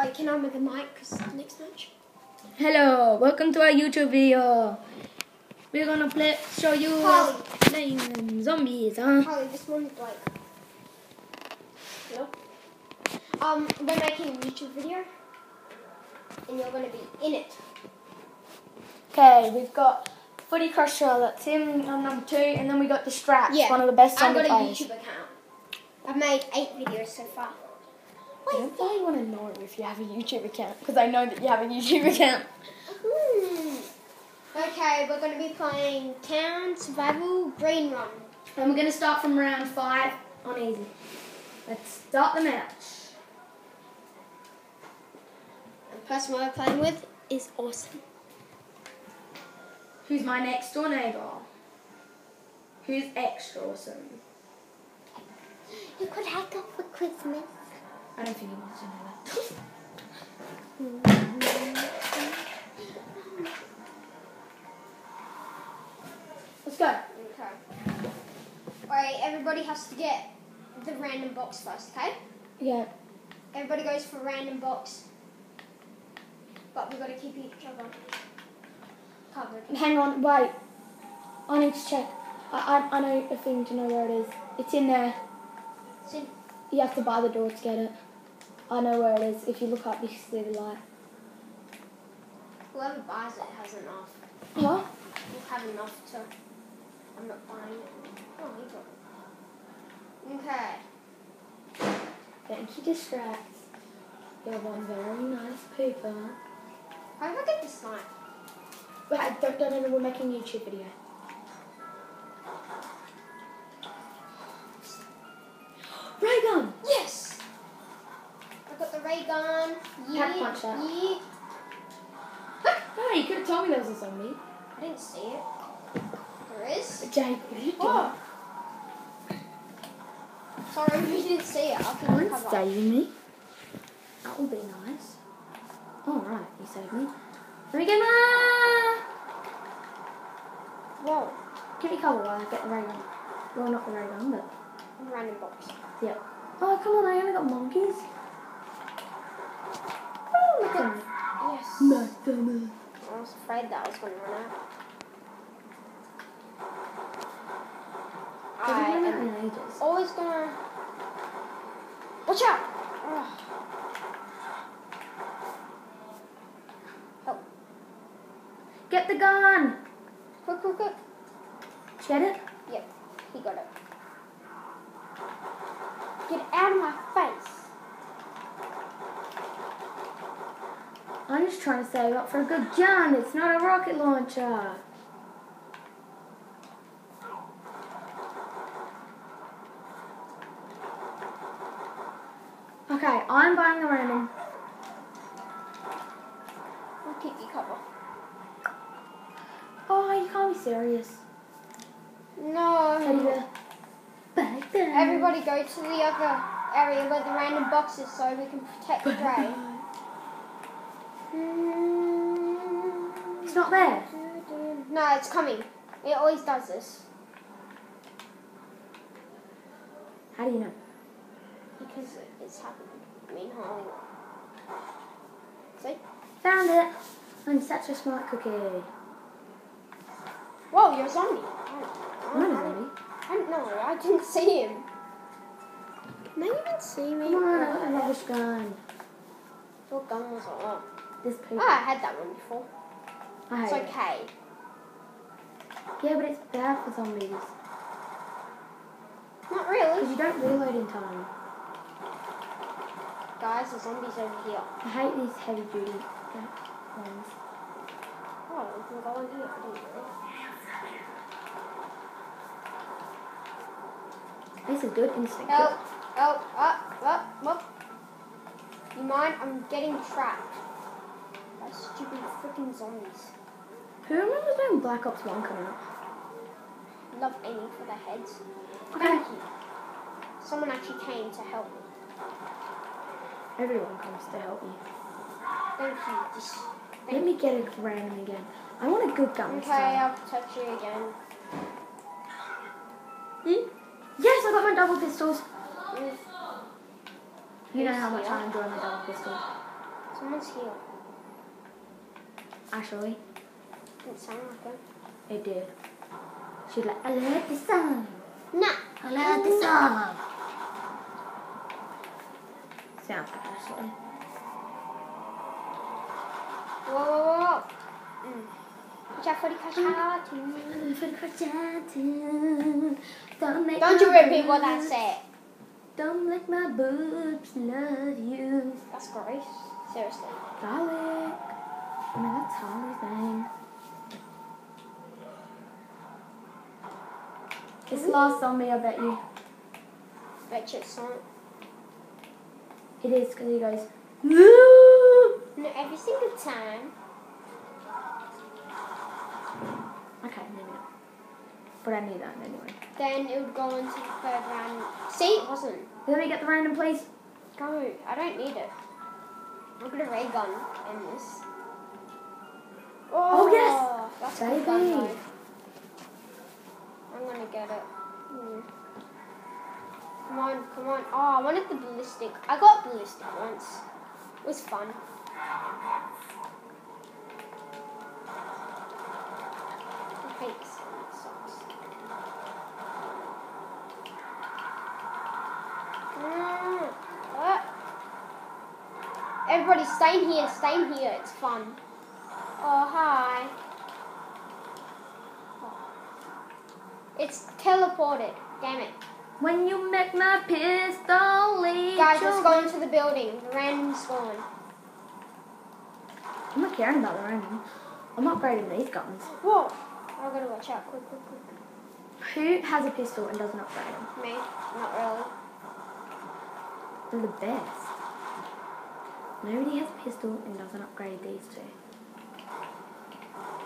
Oh, can I move the mic? Because next match. Hello, welcome to our YouTube video. We're gonna play, show you Holly. playing zombies, huh? Harley, this one's like. Yep. Um, we're making a YouTube video, and you're gonna be in it. Okay, we've got Footy Crusher, that's him on number two, and then we got the Straps, Yeah. one of the best I've got a players. YouTube account. I've made eight videos so far. I don't really want to know if you have a YouTube account, because I know that you have a YouTube account. Hmm. Okay, we're gonna be playing Town Survival Green Run. And we're gonna start from round five on easy. Let's start the match. The person we're playing with is awesome. Who's my next door neighbour? Who's extra awesome? You could hack up for Christmas. I don't think he wants to know that. Let's go. Okay. Alright, everybody has to get the random box first, okay? Yeah. Everybody goes for a random box. But we've got to keep each other covered. Hang on, wait. I need to check. I, I, I know a thing to know where it is. It's in there. So, You have to buy the door to get it. I know where it is. If you look up, you can see the light. whoever buys it has enough. Huh? We'll have enough to. I'm not buying it. Oh, you got. Okay. Thank you, Distracts. You're one very nice people. How do I get this knife? Wait, don't, don't know we're making a YouTube video. I got the ray gun. Yeah. Pack punch that. Yeah. Hey, you could have told me there was a zombie. I didn't see it. There is? Jake, what are you? Oh. Sorry, we didn't see it. The Someone's cover. saving me. That would be nice. All right, you saved me. Let me get my. Whoa. Give me cover while I get the ray gun. Well, not the ray gun, but Random box. yeah. Oh, come on! I only got monkeys. Oh, look at me. Yes. Nothing. I was afraid that I was going to run out. I am always to... Watch out! Ugh. Help. Get the gun. Quick, quick, quick. Get it? Yep, he got it. Get out of my face. I'm just trying to save up for a good gun. It's not a rocket launcher. Okay, I'm buying the random. We'll keep you cover. Oh, you can't be serious. Teddy No. bear. Back there. Everybody go to the other area where the random box is so we can protect the Ray. It's not there. No, it's coming. It always does this. How do you know? Because it's happening. I mean. See? Found it. I'm such a smart cookie. Whoa, you're a zombie. I I'm not a zombie. I don't know. I didn't see him. Can you didn't see me. Come on, I got a rubbish gun. What gun was it? Oh. This paper. Ah, I had that one before. I It's hate it. okay. Yeah, but it's bad for zombies. Not really. Because you don't reload in time. Guys, the zombies over here. I hate these heavy duty ones. Oh, we can go in here. I didn't know. This is good instinct. Help! Help! Up! Up! Up! You mind? I'm getting trapped. Stupid freaking zombies. Who remembers when Black Ops 1 coming out? Love aiming for their heads. Thank you. Someone actually came to help me. Everyone comes to help you. Thank you. Just Let me get it random again. I want a good gun okay. I'll protect you again. Hmm? Yes, I got my double pistols. You know how much I enjoy my double pistols. Someone's here. Actually, Didn't sound like it. it did. She's like, I love this song. Nah. I love this song. Sounds like Ashley. Whoa, whoa, whoa. Mm. Watch out for the cartoon. Don't you repeat what I said. Don't make my boobs love you. That's gross. Seriously. Garlic. I mean, that's name. It's hmm? lost on me, I bet you. Bet you it's not. It is because he goes, Woo! No, every single time. Okay, maybe not. But I knew that anyway. Then it would go into the third round. See, it wasn't. Let me get the random, please. Go. I don't need it. I've got a ray gun in this. Baby. I'm gonna get it. Hmm. Come on, come on. Oh, I wanted the ballistic. I got ballistic once. It was fun. I hate this one. It sucks. Mm. Everybody, stay here, stay here. It's fun. Oh, hi. It's teleported. Damn it. When you make my pistol leak. Guys, let's go into the building. The random's gone. I'm not caring about the random. I'm upgrading these guns. Whoa. I gotta watch out. Quick, quick, quick. Who has a pistol and doesn't upgrade them? Me? Not really. They're the best. Nobody has a pistol and doesn't upgrade these two.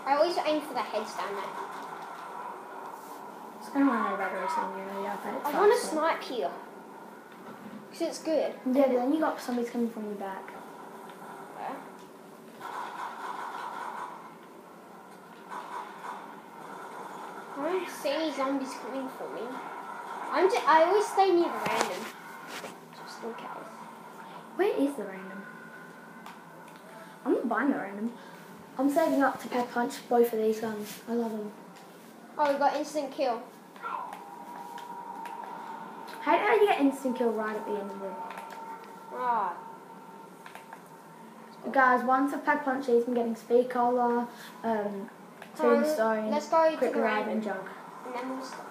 I always aim for the heads down there. It's don't want of the better thing, you know, yeah, but it's I want to snipe here. Because it's good. Yeah, but then you got zombies coming from your back. Yeah. I don't see any zombies coming for me. I'm just, I always stay near the random. Just in case. Where is the random? I'm not buying the random. I'm saving up to pack punch both of these guns. I love them. Oh, we got instant kill. How, how do you get instant kill right at the end of the... Ah, Guys, once I pack punch these, I'm getting speed cola, um, tombstone, let's go quick random. and junk. and then we'll stop.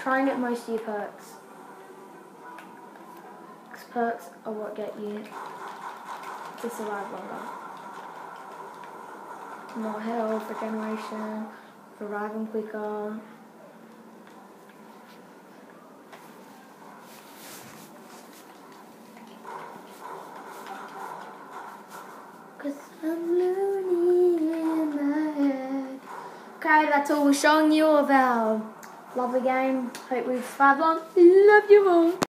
Try and get most of your perks. 'Cause perks are what get you to survive longer. More health, regeneration, reviving quicker. Cause I'm loony in my head. That's all we're showing you about. Lovely game. Hope we've long. Love you all.